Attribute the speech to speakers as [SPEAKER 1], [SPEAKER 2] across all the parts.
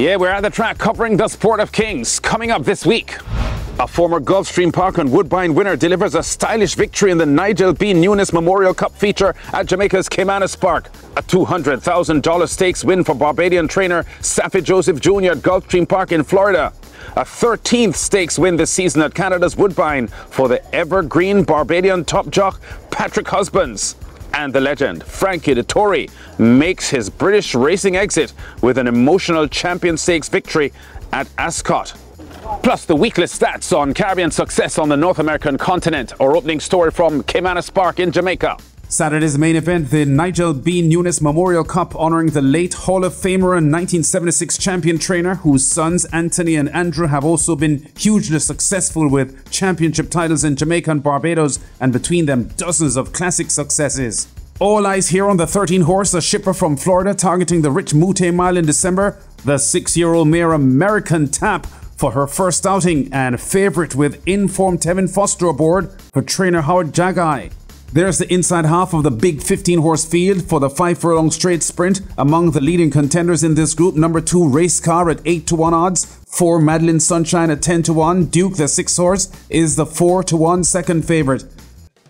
[SPEAKER 1] Yeah, we're at the track covering the sport of kings. Coming up this week. A former Gulfstream Park and Woodbine winner delivers a stylish victory in the Nigel B. Nunes Memorial Cup feature at Jamaica's Caymanas Park. A $200,000 stakes win for Barbadian trainer Saffie Joseph Jr. at Gulfstream Park in Florida. A 13th stakes win this season at Canada's Woodbine for the evergreen Barbadian top jock Patrick Husbands. And the legend, Frankie Dettori, makes his British racing exit with an emotional Champion Stakes victory at Ascot. Plus the weekly stats on Caribbean success on the North American continent. or opening story from Caymanas Park in Jamaica.
[SPEAKER 2] Saturday's main event, the Nigel B. Nunes Memorial Cup, honoring the late Hall of Famer and 1976 champion trainer, whose sons Anthony and Andrew have also been hugely successful with championship titles in Jamaica and Barbados, and between them, dozens of classic successes. All eyes here on the 13 horse, a shipper from Florida targeting the Rich Moute Mile in December. The six year old mare American Tap for her first outing and favourite with informed Tevin Foster aboard for trainer Howard Jagai. There's the inside half of the big 15 horse field for the 5 furlong straight sprint. Among the leading contenders in this group, number 2 Race Car at 8 to 1 odds, 4 Madeline Sunshine at 10 to 1, Duke the 6 horse is the 4 to 1 second favourite.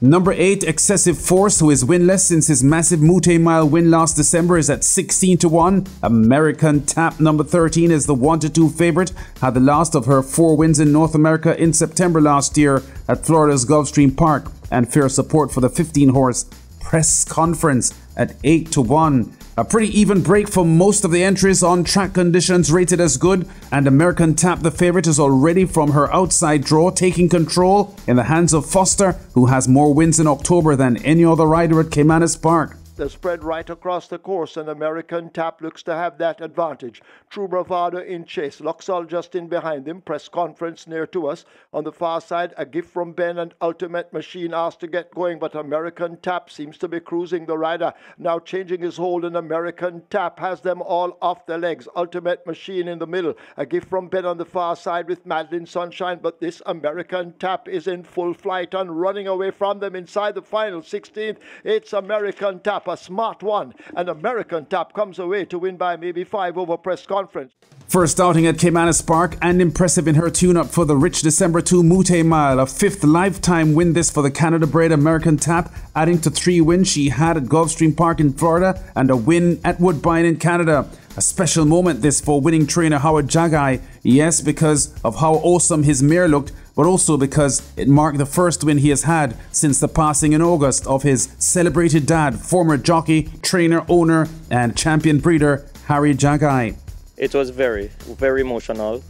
[SPEAKER 2] Number 8, Excessive Force, who is winless since his massive Moute Mile win last December, is at 16 to 1. American Tap, number 13, is the 1 to 2 favorite. Had the last of her four wins in North America in September last year at Florida's Gulfstream Park. And fair support for the 15 horse press conference at 8 to 1. A pretty even break for most of the entries on track conditions rated as good, and American Tap, the favourite, is already from her outside draw, taking control in the hands of Foster, who has more wins in October than any other rider at Caymanas Park.
[SPEAKER 3] The spread right across the course, and American Tap looks to have that advantage. True Bravado in chase. Luxall just in behind him. Press conference near to us. On the far side, a gift from Ben and Ultimate Machine asked to get going, but American Tap seems to be cruising the rider. Now changing his hold, and American Tap has them all off the legs. Ultimate Machine in the middle. A gift from Ben on the far side with Madeline Sunshine, but this American Tap is in full flight and running away from them inside the final 16th. It's American Tap a smart one. An American tap comes away to win by maybe five over press conference.
[SPEAKER 2] First outing at Caymanas Park and impressive in her tune up for the rich December 2 Moute Mile. A fifth lifetime win this for the Canada bred American Tap, adding to three wins she had at Gulfstream Park in Florida and a win at Woodbine in Canada. A special moment this for winning trainer Howard Jagai. Yes, because of how awesome his mare looked, but also because it marked the first win he has had since the passing in August of his celebrated dad, former jockey, trainer, owner, and champion breeder Harry Jagai.
[SPEAKER 4] It was very, very emotional.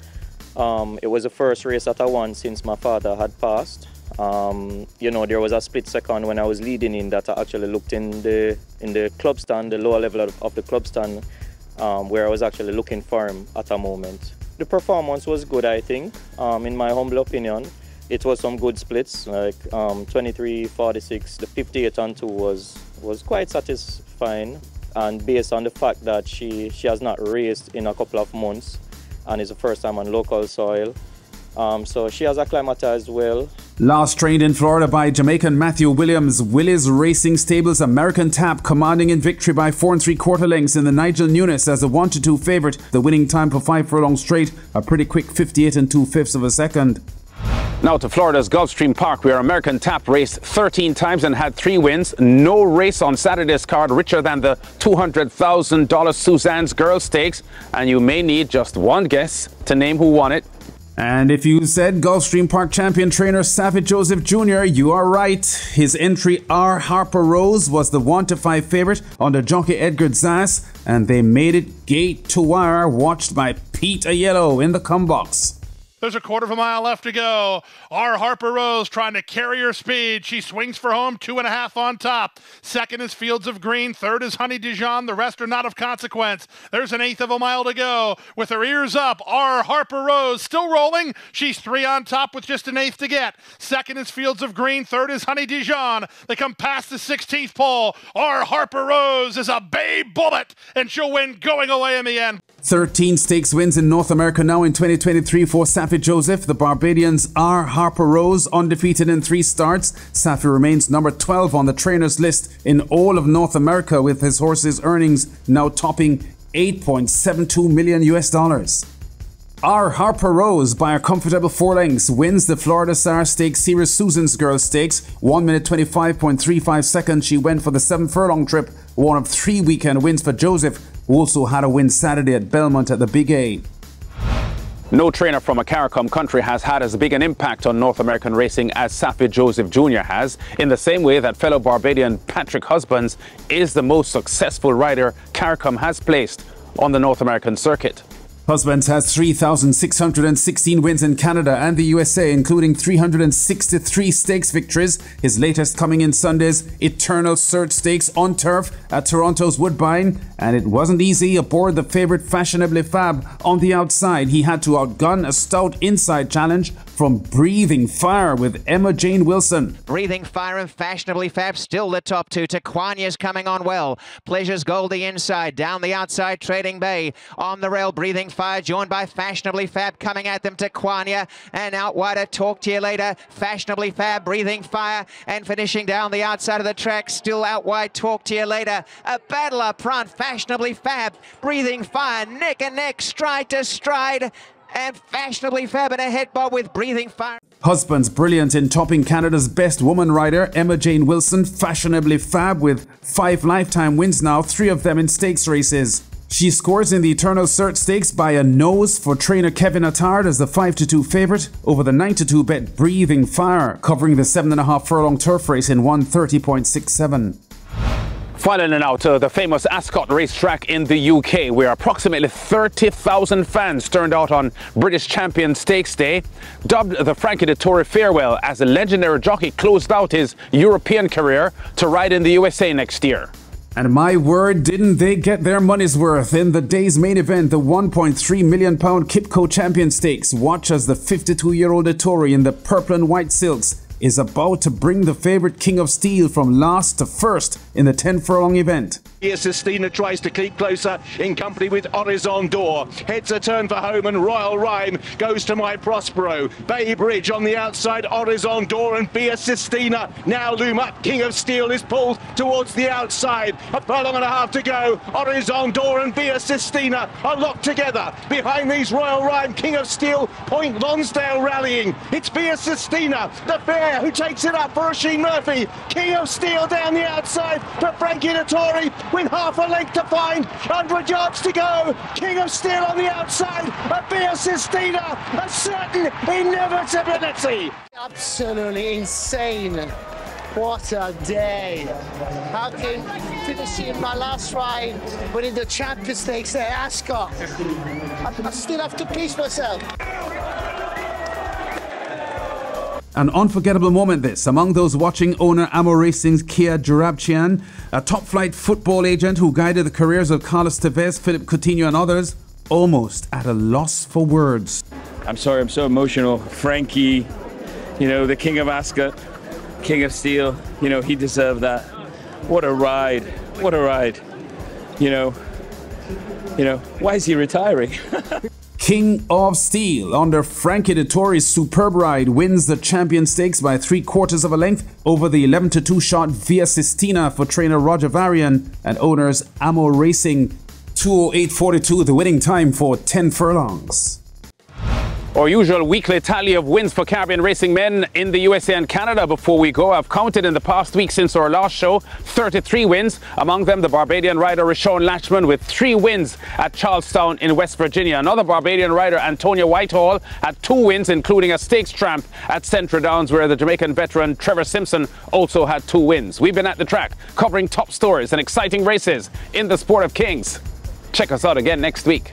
[SPEAKER 4] Um, it was the first race that I won since my father had passed. Um, you know, there was a split second when I was leading in that I actually looked in the in the club stand, the lower level of, of the club stand, um, where I was actually looking for him at a moment. The performance was good, I think, um, in my humble opinion. It was some good splits, like um, 23, 46. The 58 on 2 was, was quite satisfying. And based on the fact that she, she has not raced in a couple of months and is the first time on local soil, um, so she has acclimatized well.
[SPEAKER 2] Last trained in Florida by Jamaican Matthew Williams, Willis Racing Stables American Tap commanding in victory by four and three quarter lengths in the Nigel Nunes as a one to two favourite. The winning time for five furlong straight, a pretty quick 58 and two fifths of a second.
[SPEAKER 1] Now to Florida's Gulfstream Park, where American Tap raced 13 times and had three wins. No race on Saturday's card richer than the $200,000 Susan's Girl Stakes. And you may need just one guess to name who won it.
[SPEAKER 2] And if you said Gulfstream Park champion trainer Saffie Joseph Jr., you are right. His entry R Harper Rose was the 1 to 5 favorite under jockey Edgard Zayas, and they made it gate to wire, watched by Pete Aiello in the come box.
[SPEAKER 5] There's a quarter of a mile left to go. R. Harper Rose trying to carry her speed. She swings for home, two and a half on top. Second is Fields of Green. Third is Honey Dijon. The rest are not of consequence. There's an eighth of a mile to go. With her ears up, R. Harper Rose still rolling. She's three on top with just an eighth to get. Second is Fields of Green. Third is Honey Dijon. They come past the 16th pole. R. Harper Rose is a bay bullet, and she'll win going away in the end.
[SPEAKER 2] 13 stakes wins in North America now in 2023 for Saffie Joseph. The Barbadians are Harper Rose, undefeated in three starts. Saffie remains number 12 on the trainers list in all of North America, with his horse's earnings now topping 8.72 million US dollars. R. Harper Rose, by a comfortable four lengths, wins the Florida Star Stakes Series Susan's Girl Stakes. 1 minute 25.35 seconds. She went for the seven furlong trip, one of three weekend wins for Joseph, also had a win Saturday at Belmont at the Big A.
[SPEAKER 1] No trainer from a CARICOM country has had as big an impact on North American racing as Saffie Joseph Jr. has, in the same way that fellow Barbadian Patrick Husbands is the most successful rider CARICOM has placed on the North American circuit.
[SPEAKER 2] Husbands has 3,616 wins in Canada and the USA, including 363 stakes victories. His latest coming in Sunday's Eternal Search Stakes on turf at Toronto's Woodbine. And it wasn't easy aboard the favourite Fashionably Fab on the outside. He had to outgun a stout inside challenge from Breathing Fire with Emma-Jayne Wilson.
[SPEAKER 6] Breathing Fire and Fashionably Fab still the top two. Taquania's coming on well. Pleasure's Goldie inside. Down the outside, Trading Bay. On the rail, Breathing Fire joined by Fashionably Fab coming at them. Taquania and out wider. Talk to you later. Fashionably Fab, Breathing Fire and finishing down the outside of the track. Still out wide. Talk to you later. A battle up front. Fashionably Fab, Breathing Fire, neck and neck, stride to stride and fashionably fab in a head bob with breathing fire.
[SPEAKER 2] Husbands brilliant in topping Canada's best woman rider, Emma-Jayne Wilson, fashionably fab with five lifetime wins now, three of them in stakes races. She scores in the Eternal Search Stakes by a nose for trainer Kevin Attard as the 5 2 favourite over the 9 2 bet Breathing Fire, covering the 7.5 furlong turf race in 130.67.
[SPEAKER 1] Finally now to the famous Ascot racetrack in the UK, where approximately 30,000 fans turned out on British Champion Stakes Day. Dubbed the Frankie Dettori Farewell as the legendary jockey closed out his European career to ride in the USA next year.
[SPEAKER 2] And my word, didn't they get their money's worth in the day's main event, the 1.3 million pound QIPCO Champion Stakes. Watch as the 52 year old Dettori in the purple and white silks is about to bring the favorite King of Steel from last to first in the 10 furlong event.
[SPEAKER 7] Here Sistina tries to keep closer in company with Horizon Dore. Heads a turn for home and Royal Rhyme goes to My Prospero. Bay Bridge on the outside, Horizon Dore and Via Sistina now loom up. King of Steel is pulled towards the outside. A furlong and a half to go. Horizon Dore and Via Sistina are locked together. Behind these Royal Rhyme, King of Steel, Point Lonsdale rallying. It's Via Sistina, the fair, who takes it up for Oisin Murphy. King of Steel down the outside for Frankie Dettori with half a length to find, 100 yards to go. King of Steel on the outside, a Via Sistina, a certain inevitability.
[SPEAKER 8] Absolutely insane. What a day. How can finishing my last ride winning the Champions Stakes at Ascot? I, I still have to piece myself.
[SPEAKER 2] An unforgettable moment this among those watching owner Amo Racing's Kia Joorabchian, a top flight football agent who guided the careers of Carlos Tevez, Philippe Coutinho and others, almost at a loss for words.
[SPEAKER 9] I'm sorry, I'm so emotional. Frankie, you know, the king of Ascot, king of steel, you know, he deserved that. What a ride. What a ride. You know, you know, why is he retiring?
[SPEAKER 2] King of Steel under Frankie Dettori's superb ride wins the Champion Stakes by three quarters of a length over the 11 2 shot Via Sistina for trainer Roger Varian and owners Amo Racing 208.42 the winning time for 10 furlongs.
[SPEAKER 1] Our usual weekly tally of wins for Caribbean racing men in the USA and Canada before we go. I've counted in the past week since our last show 33 wins, among them the Barbadian rider Rishon Lachman with three wins at Charles Town in West Virginia. Another Barbadian rider, Antonia Whitehall, had two wins, including a stakes tramp at Central Downs, where the Jamaican veteran Trevor Simpson also had two wins. We've been at the track covering top stories and exciting races in the sport of kings. Check us out again next week.